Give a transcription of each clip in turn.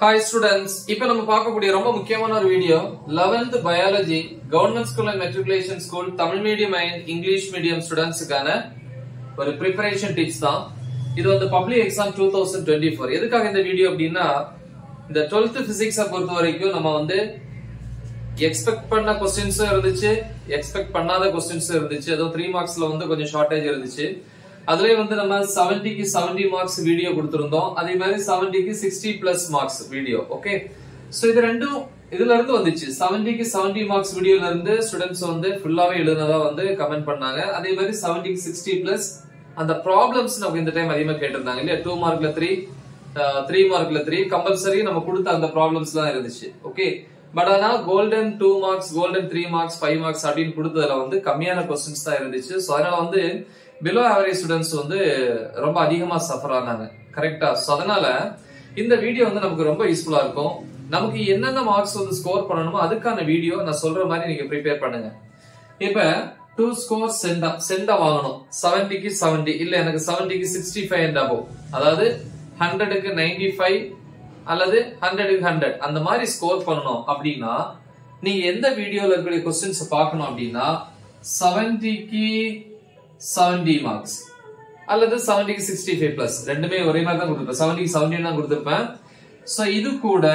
Hi students இப்போ நம்ம பார்க்கக்கூடிய ரொம்ப முக்கியமான ஒரு video 11th biology government school and matriculation school Tamil medium and English medium ஸ்டூடெண்ட்ஸுக்கான ஒரு ப்ரிப்பரேஷன் டிப்ஸ் தான். இது வந்து public exam two thousand twenty four எதுக்காக இந்த வீடியோ அப்படின்னா இந்த டுவெல்த் பிசிக்ஸை பொறுத்த வரைக்கும் நம்ம வந்து எக்ஸ்பெக்ட் பண்ண கொஸ்டின்ஸும் இருந்துச்சு எக்ஸ்பெக்ட் பண்ணாத கொஸ்டின்ஸும் இருந்துச்சு. அதுவும் த்ரீ மார்க்ஸ்ல வந்து கொஞ்சம் ஷார்டேஜ் இருந்துச்சு. அதுலயே வந்து நம்ம செவன்டிக்கு செவன்டி மார்க்ஸ் வீடியோ கொடுத்திருந்தோம். அதே மாதிரி செவன்டிக்கு sixty plus marks video okay so இது ரெண்டும் இதுல இருந்து வந்துச்சு. செவன்டிக்கு செவன்டி மார்க்ஸ் வீடியோல இருந்து ஸ்டூடெண்ட்ஸ் வந்து ஃபுல்லாவே எழுதுனதா வந்து கமெண்ட் பண்ணாங்க. அதே மாதிரி செவன்டிக்கு சிக்ஸ்டி பிளஸ் அந்த ப்ராப்ளம்ஸ் நமக்கு இந்த டைம் அதிகமா கேட்டிருந்தாங்க இல்லையா? டூ மார்க்ல த்ரீ த்ரீ மார்க்ல த்ரீ கம்பல்சரி நம்ம கொடுத்த அந்த ப்ராப்ளம்ஸ் தான் இருந்துச்சு ஓகே பட் ஆனா golden two marks golden three marks five marks அப்படின்னு கொடுத்ததுல வந்து கம்மியான கொஸ்டின்ஸ் தான் இருந்துச்சு. ஸோ அதனால வந்து பிலோ ஆவரேஜ் ஸ்டூடெண்ட்ஸ் வந்து ரொம்ப அதிகமாக சஃபர் ஆனாங்க. கரெக்டா ஸோ அதனால இந்த வீடியோ வந்து நமக்கு ரொம்ப யூஸ்ஃபுல்லா இருக்கும். நமக்கு என்னென்ன மார்க்ஸ் வந்து ஸ்கோர் பண்ணணுமோ அதுக்கான வீடியோ நான் சொல்ற மாதிரி நீங்க ப்ரிப்பேர் பண்ணுங்க. இப்ப டூ ஸ்கோர் சென்டா சென்டா வாங்கணும். செவன்டிக்கு செவன்டி இல்ல எனக்கு செவன்டிக்கு சிக்ஸ்டி ஃபைவ் அண்ட் அபவ் அதாவது ஹண்ட்ரடுக்கு நைன்டி ஃபைவ் அல்லது ஹண்ட்ரடுக்கு ஹண்ட்ரட் அந்த மாதிரி ஸ்கோர் பண்ணணும் அப்படின்னா நீங்க எந்த வீடியோல இருக்கக்கூடிய கொஸ்டின்ஸ் பார்க்கணும் அப்படின்னா செவன்டிக்கு செவன்டி மார்க்ஸ் அல்லது செவன்டிக்கு சிக்ஸ்டி ஃபைவ் பிளஸ் ரெண்டுமே ஒரே மாதிரி தான் கொடுத்துருப்பேன். செவன்டிக்கு செவன்டி தான் கொடுத்துருப்பேன். ஸோ இது கூட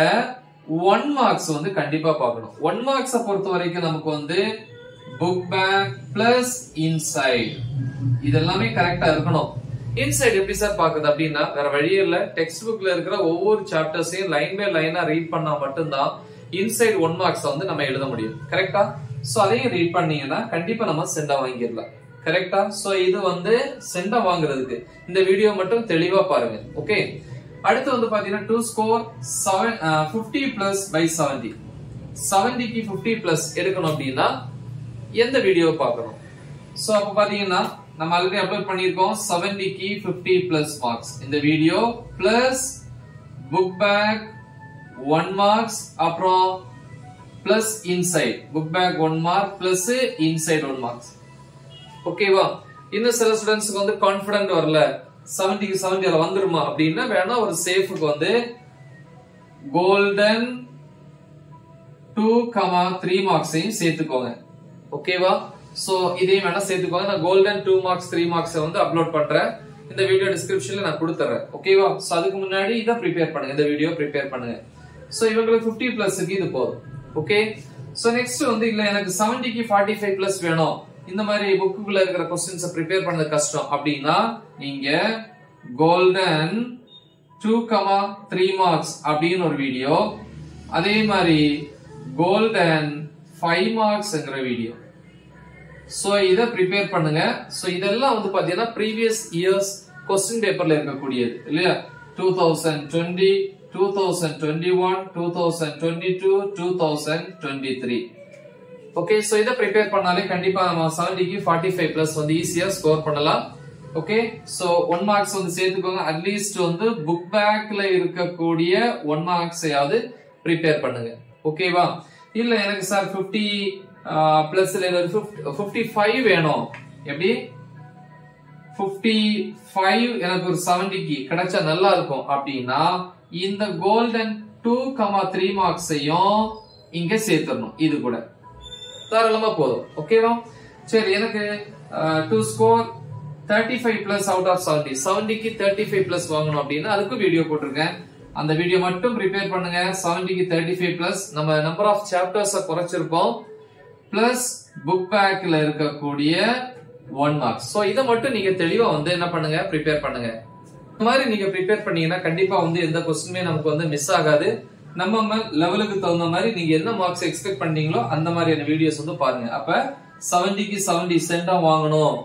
ஒன் மார்க்ஸ் வந்து கண்டிப்பா பார்க்கணும். ஒன் மார்க்ஸை பொறுத்த வரைக்கும் நமக்கு வந்து புக் பேக் பிளஸ் இன்சைட் இதெல்லாமே கரெக்டா இருக்கணும். இன்சைட் எப்படி சார் பாக்குது அப்படின்னா வேற வழியே இல்ல. டெக்ஸ்ட் புக்ல இருக்கிற ஒவ்வொரு சாப்டர்ஸையும் லைன் பை லைனா ரீட் பண்ணா மட்டும்தான் இன்சைட் ஒன் மார்க்ஸ் வந்து நம்ம எழுத முடியும். கரெக்டா சோ அதையும் ரீட் பண்ணீங்கன்னா கண்டிப்பா நம்ம சென்டா வாங்கிடலாம். கரெக்டா சோ இது வந்து சென்டம் வாங்குறதுக்கு. இந்த வீடியோ மட்டும் தெளிவா பாருங்க. ஓகே அடுத்து வந்து பாத்தீங்கன்னா to score seven fifty plus by seventy செவன்டிக்கு fifty plus எடுக்கணும் அப்படின்னா எந்த வீடியோ பார்க்கணும்? சோ அப்ப பாத்தீங்கன்னா நம்ம ஆல்ரெடி அப்லோட் பண்ணிருக்கோம் செவன்டிக்கு பிப்டி பிளஸ் மார்க்ஸ் இந்த video plus book back one marks அப்புறம் plus inside book back one mark plus inside one marks ஓகேவா இன்னும் சில ஸ்டூடெண்ட்ஸ்க்கு வந்து கான்பிடன்ட் வரல. செவன்டிக்கு செவன்டி அதில் வந்துருமா அப்படின்னா வேணா ஒரு சேஃபுக்கு வந்து கோல்டன் டூ கமா த்ரீ மார்க்ஸையும் சேர்த்துக்கோங்க. ஓகேவா ஸோ இதையும் வேணா சேர்த்துக்கோங்க. நான் கோல்டன் டூ மார்க்ஸ் த்ரீ மார்க்ஸை வந்து அப்லோட் பண்றேன். இந்த வீடியோ டிஸ்கிரிப்ஷன்ல நான் கொடுத்துறேன். ஓகேவா ஸோ அதுக்கு முன்னாடி இதை ப்ரிப்பேர் பண்ணுங்க. இந்த வீடியோ ப்ரிப்பேர் பண்ணுங்க. ஸோ இவங்களுக்கு ஃபிஃப்டி பிளஸ்க்கு இது போதும். ஓகே ஸோ நெக்ஸ்ட் வந்து இல்லை எனக்கு செவன்டிக்கு ஃபார்ட்டி ஃபைவ் பிளஸ் வேணும். இந்த மாதிரி புக்குக்குள்ள இருக்கிற கொஸ்டின்ஸ் ப்ரிப்பேர் பண்ணது கஷ்டம். அப்படின்னா நீங்க golden two comma three marks அப்படின்னு ஒரு வீடியோ அதே மாதிரி கோல்டன் ஃபைவ் மார்க்ஸ்ங்கிற வீடியோ ஸோ இதை ப்ரிப்பேர் பண்ணுங்க. ஸோ இதெல்லாம் வந்து பார்த்தீங்கன்னா ப்ரீவியஸ் இயர்ஸ் கொஸ்டின் பேப்பர்ல இருக்கக்கூடியது இல்லையா? Two thousand twenty two thousand twenty one two thousand twenty two two thousand twenty three okay so இதை ப்ரிப்பேர் பண்ணாலே கண்டிப்பா நம்ம செவன்டிக்கு ஃபார்ட்டி ஃபைவ் பிளஸ் வந்து ஈஸியா ஸ்கோர் பண்ணலாம். ஓகே சோ ஒன் மார்க்ஸ் வந்து சேர்த்துக்கோங்க. அட்லீஸ்ட் வந்து புக் பேக்ல இருக்கக்கூடிய ஒன் மார்க்ஸையாவது ப்ரிப்பேர் பண்ணுங்க. ஓகேவா இல்ல எனக்கு சார் பிப்டி பிளஸ்ல பிப்டி ஃபைவ் வேணும். எப்படி? பிப்டி ஃபைவ் எனக்கு ஒரு செவன்டிக்கு கிடைச்சா நல்லா இருக்கும். அப்படின்னா இந்த கோல்டன் டூ கமா த்ரீ மார்க்ஸையும் இங்க சேர்த்துடணும். இது கூட. தாராளமா போதும். ஓகேவா சரி எனக்கு to score thirty five plus out of seventy செவன்டிக்கு thirty five plus வாங்கணும் அப்படின்னா அதுக்கும் வீடியோ போட்டிருக்கேன். அந்த வீடியோ மட்டும் ப்ரிப்பேர் பண்ணுங்க. செவன்டிக்கு தேர்ட்டி ஃபைவ் பிளஸ் நம்ம நம்பர் ஆஃப் சாப்டர்ஸ் குறைச்சிருப்போம் பிளஸ் புக் பேக்ல இருக்கக்கூடிய ஒன் மார்க்ஸ் ஸோ இதை மட்டும் நீங்க தெளிவா வந்து என்ன பண்ணுங்க? ப்ரிப்பேர் பண்ணுங்க. இந்த மாதிரி நீங்க ப்ரிப்பேர் பண்ணீங்கன்னா கண்டிப்பா வந்து எந்த கொஸ்டினுமே நமக்கு வந்து மிஸ் ஆகாது. நம்ம லெவலுக்கு தகுந்த மாதிரி நீங்க என்ன மார்க்ஸ் எக்ஸ்பெக்ட் பண்ணீங்களோ அந்த மாதிரியான வீடியோஸ் வந்து பாருங்க. அப்ப செவன்டிக்கு செவன்டி சென்டா வாங்கணும்.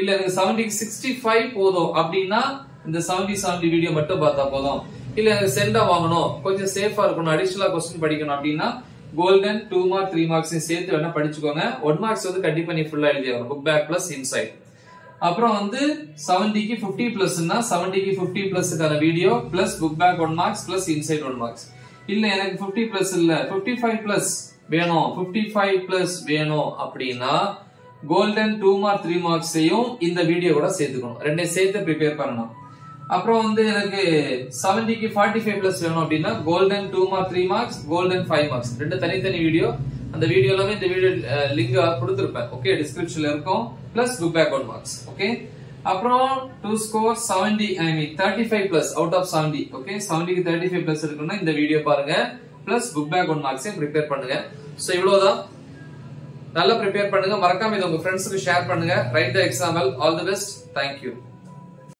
இல்ல எனக்கு செவன்டிக்கு சிக்ஸ்டி ஃபைவ் போதும் அப்படின்னா இந்த செவன்டி செவன்டி வீடியோ மட்டும் பார்த்தா போதும். இல்ல எனக்கு சென்டா வாங்கணும். கொஞ்சம் சேஃபா இருக்கணும். அடிஷனலா கொஸ்டின் படிக்கணும் அப்படின்னா golden two mark three marks சேர்த்து வேணா படிச்சுக்கோங்க. ஒன் மார்க்ஸ் வந்து கண்டிப்பா நீ ஃபுல்லா எழுதி புக் பேக் பிளஸ் இன்சைட் அப்புறம் வந்து செவன்டிக்கு பிப்டி பிளஸ்னா செவன்டிக்கு fifty பிளஸ்க்கான video plus book back one marks plus inside one marks இல்ல எனக்கு பிப்டி பிளஸ் இல்ல. பிப்டி ஃபைவ் பிளஸ் வேணும். பிப்டி ஃபைவ் பிளஸ் வேணும் அப்படின்னா கோல்டன் டூ மார்க் த்ரீ மார்க்ஸையும் இந்த வீடியோ கூட சேர்த்துக்கணும். ரெண்டையும் சேர்த்து ப்ரிப்பேர் பண்ணணும். அப்புறம் வந்து எனக்கு செவன்டிக்கு ஃபார்ட்டி ஃபைவ் பிளஸ் வேணும் அப்படின்னா golden two mark three marks golden five marks ரெண்டு தனித்தனி வீடியோ அந்த வீடியோ எல்லாமே இந்த வீடியோ லிங்க் கொடுத்துருப்பேன். ஓகே டிஸ்கிரிப்ஷன்ல இருக்கும். பிளஸ் குட் பேக் ஒன் மார்க்ஸ் ஓகே அப்புறம் to score seventy I mean thirty five plus out of seventy okay செவன்டிக்கு thirty five plus இருக்குன்னா இந்த வீடியோ பாருங்க. பிளஸ் புக் பேக் ஒன் மார்க்ஸையும் ப்ரிப்பேர் பண்ணுங்க. ஸோ இவ்வளோதான் நல்லா ப்ரிப்பேர் பண்ணுங்க. மறக்காம இதை உங்க ஃப்ரெண்ட்ஸுக்கு ஷேர் பண்ணுங்க. Write the example all the best thank you